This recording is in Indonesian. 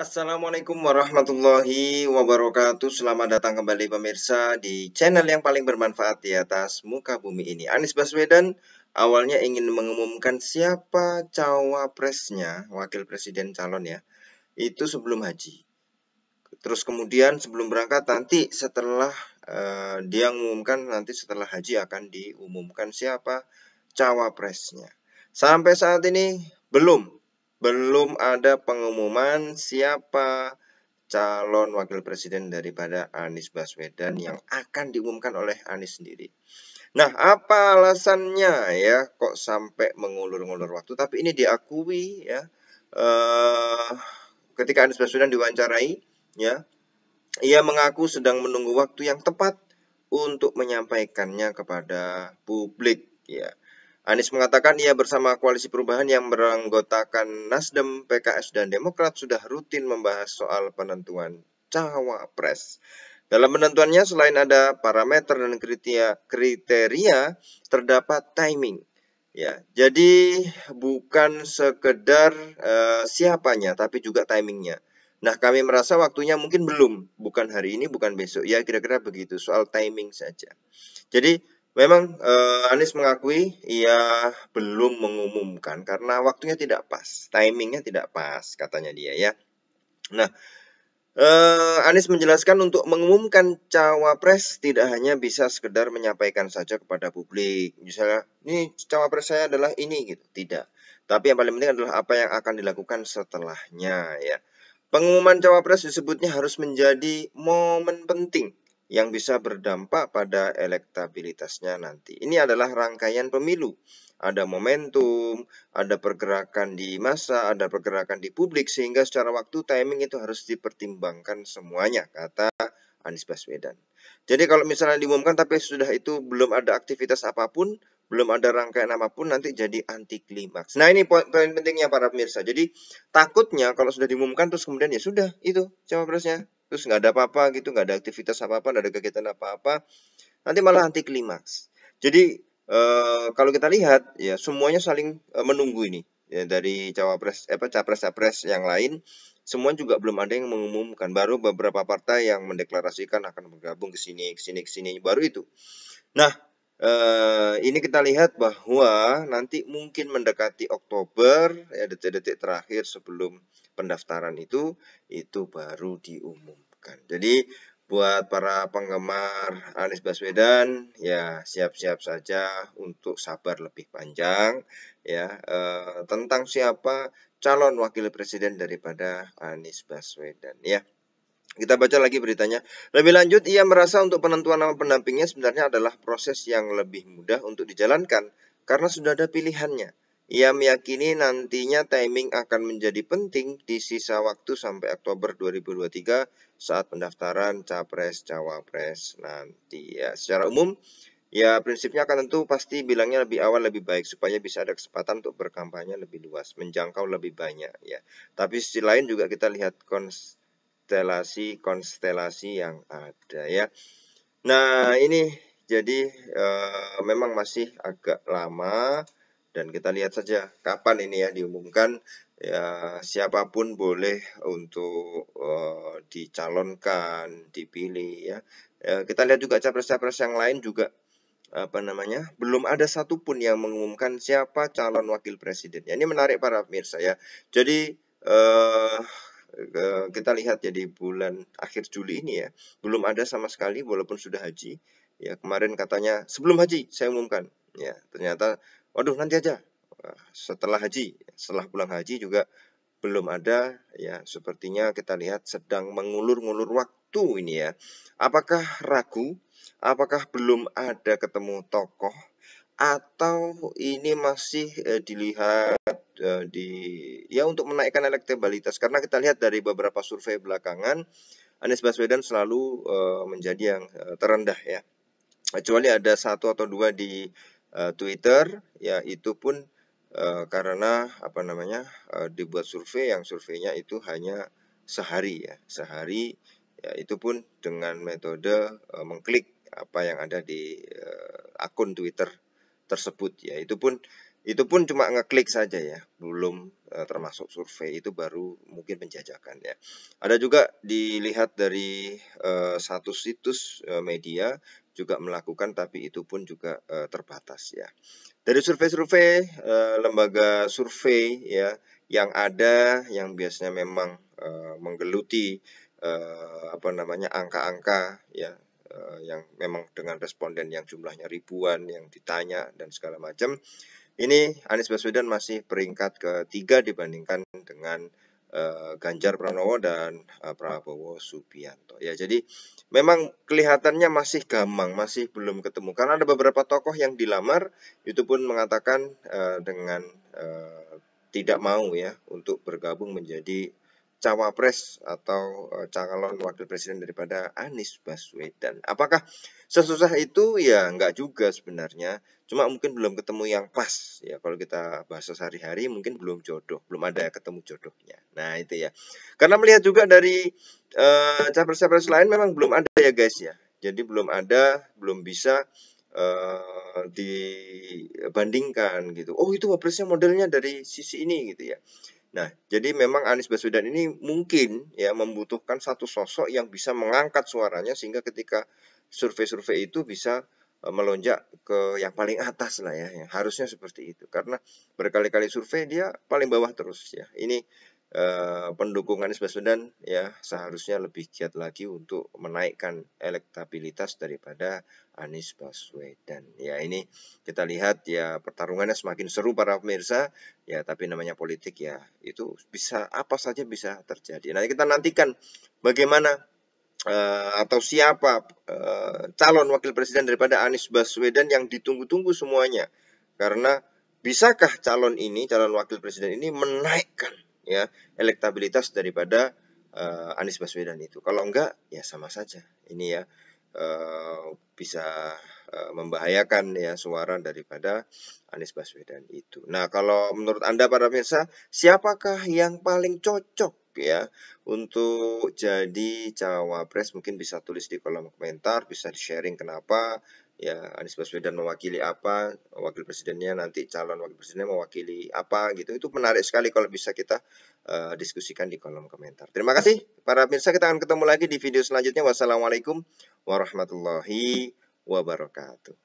Assalamualaikum warahmatullahi wabarakatuh. Selamat datang kembali pemirsa di channel yang paling bermanfaat di atas muka bumi ini. Anies Baswedan awalnya ingin mengumumkan siapa cawapresnya Wakil Presiden calon ya Itu sebelum haji. Terus kemudian sebelum berangkat nanti setelah uh, dia mengumumkan nanti setelah haji akan diumumkan siapa cawapresnya. Sampai saat ini belum belum ada pengumuman siapa calon wakil presiden daripada Anies Baswedan yang akan diumumkan oleh Anies sendiri. Nah, apa alasannya ya kok sampai mengulur-ngulur waktu? Tapi ini diakui ya uh, ketika Anies Baswedan diwawancarai ya, ia mengaku sedang menunggu waktu yang tepat untuk menyampaikannya kepada publik ya. Anies mengatakan ia bersama koalisi perubahan yang beranggotakan Nasdem, PKS, dan Demokrat sudah rutin membahas soal penentuan cawapres. Dalam penentuannya selain ada parameter dan kriteria, kriteria terdapat timing. Ya, jadi bukan sekedar uh, siapanya tapi juga timingnya. Nah, kami merasa waktunya mungkin belum, bukan hari ini, bukan besok. Ya, kira-kira begitu, soal timing saja. Jadi, Memang uh, Anies mengakui ia belum mengumumkan karena waktunya tidak pas, timingnya tidak pas katanya dia ya. Nah, uh, Anies menjelaskan untuk mengumumkan cawapres tidak hanya bisa sekedar menyampaikan saja kepada publik, misalnya ini cawapres saya adalah ini gitu, tidak. Tapi yang paling penting adalah apa yang akan dilakukan setelahnya ya. Pengumuman cawapres disebutnya harus menjadi momen penting yang bisa berdampak pada elektabilitasnya nanti. Ini adalah rangkaian pemilu. Ada momentum, ada pergerakan di masa, ada pergerakan di publik, sehingga secara waktu timing itu harus dipertimbangkan semuanya, kata Anies Baswedan. Jadi kalau misalnya diumumkan tapi sudah itu belum ada aktivitas apa pun, belum ada rangkaian apa pun, nanti jadi anti klimaks. Nah ini poin, pentingnya para pemirsa. Jadi takutnya kalau sudah diumumkan terus kemudian ya sudah itu cawapresnya terus nggak ada apa-apa gitu nggak ada aktivitas apa-apa nggak ada kegiatan apa-apa. Nanti malah anti klimaks. Jadi e, kalau kita lihat ya semuanya saling e, menunggu ini. Ya dari cawapres apa capres capres yang lain semua juga belum ada yang mengumumkan. Baru beberapa partai yang mendeklarasikan akan bergabung ke sini ke sini ke sini. Baru itu. Nah Uh, ini kita lihat bahwa nanti mungkin mendekati Oktober ya detik-detik terakhir sebelum pendaftaran itu itu baru diumumkan. Jadi buat para penggemar Anies Baswedan ya siap-siap saja untuk sabar lebih panjang ya eh, tentang siapa calon wakil presiden daripada Anies Baswedan ya. Kita baca lagi beritanya. Lebih lanjut, ia merasa untuk penentuan nama pendampingnya sebenarnya adalah proses yang lebih mudah untuk dijalankan karena sudah ada pilihannya. Ia meyakini nantinya timing akan menjadi penting di sisa waktu sampai Oktober 2023 saat pendaftaran Capres-Cawapres nanti. Ya, secara umum, ya prinsipnya akan tentu pasti bilangnya lebih awal lebih baik supaya bisa ada kesempatan untuk berkampanye lebih luas, menjangkau lebih banyak ya. Tapi sisi lain juga kita lihat konstelasi-konstelasi yang ada ya. Nah, ini jadi uh, memang masih agak lama dan kita lihat saja kapan ini ya diumumkan ya siapa pun boleh untuk uh, dicalonkan dipilih ya. ya kita lihat juga capres-capres yang lain juga apa namanya belum ada satupun yang mengumumkan siapa calon wakil presiden ya ini menarik para pemirsa ya jadi uh, kita lihat ya di bulan akhir Juli ini ya. Belum ada sama sekali walaupun sudah haji. Ya kemarin katanya sebelum haji saya umumkan. Ya ternyata waduh nanti aja. Setelah haji setelah pulang haji juga belum ada. Ya sepertinya kita lihat sedang mengulur-ngulur waktu ini ya. Apakah ragu? Apakah belum ada ketemu tokoh? Atau ini masih eh, dilihat eh, di ya untuk menaikkan elektabilitas. Karena kita lihat dari beberapa survei belakangan Anies Baswedan selalu eh, menjadi yang eh, terendah ya. Kecuali ada satu atau dua di Twitter ya itu pun karena apa namanya dibuat survei yang surveinya itu hanya sehari ya. Sehari ya itu pun dengan metode mengklik apa yang ada di akun Twitter tersebut ya. Itu pun itu pun cuma ngeklik saja ya, belum uh, termasuk survei itu baru mungkin penjajakan ya. Ada juga dilihat dari uh, satu situs uh, media juga melakukan tapi itu pun juga uh, terbatas ya. Dari survei-survei uh, lembaga survei ya yang ada yang biasanya memang uh, menggeluti apa namanya angka-angka ya yang memang dengan responden yang jumlahnya ribuan yang ditanya dan segala macam ini Anies Baswedan masih peringkat ketiga dibandingkan dengan uh, Ganjar Pranowo dan uh, Prabowo Subianto. Ya, jadi memang kelihatannya masih gamang, masih belum ketemu. Karena ada beberapa tokoh yang dilamar itu pun mengatakan uh, dengan uh, tidak mau ya untuk bergabung menjadi cawapres atau uh, calon wakil presiden daripada Anies Baswedan. Apakah sesusah itu? Ya enggak juga sebenarnya. Cuma mungkin belum ketemu yang pas ya. Kalau kita bahasa sehari-hari mungkin belum jodoh, belum ada ketemu jodohnya. Nah itu ya. Karena melihat juga dari uh, capres-capres lain memang belum ada ya guys ya. Jadi belum ada, belum bisa uh, dibandingkan gitu. Oh itu wapresnya modelnya dari sisi ini gitu ya. Nah, jadi memang Anies Baswedan ini mungkin ya membutuhkan satu sosok yang bisa mengangkat suaranya sehingga ketika survei-survei itu bisa e, melonjak ke yang paling atas lah ya, yang harusnya seperti itu. Karena berkali-kali survei dia paling bawah terus ya. Ini eh, pendukung Anies Baswedan ya seharusnya lebih giat lagi untuk menaikkan elektabilitas daripada Anies Baswedan. Ya ini kita lihat ya pertarungannya semakin seru para pemirsa ya tapi namanya politik ya itu bisa apa saja bisa terjadi. Nanti kita nantikan bagaimana uh, atau siapa uh, calon wakil presiden daripada Anies Baswedan yang ditunggu-tunggu semuanya. Karena bisakah calon ini, calon wakil presiden ini menaikkan ya elektabilitas daripada uh, Anies Baswedan itu. Kalau enggak ya sama saja. Ini ya uh, bisa membahayakan ya suara daripada Anies Baswedan itu. Nah, kalau menurut Anda para pemirsa, siapakah yang paling cocok ya untuk jadi cawapres? Mungkin bisa tulis di kolom komentar, bisa di-sharing kenapa ya Anies Baswedan mewakili apa, wakil presidennya nanti calon wakil presidennya mewakili apa gitu. Itu menarik sekali kalau bisa kita uh, diskusikan di kolom komentar. Terima kasih para pemirsa, kita akan ketemu lagi di video selanjutnya. Wassalamualaikum warahmatullahi wabarakatuh.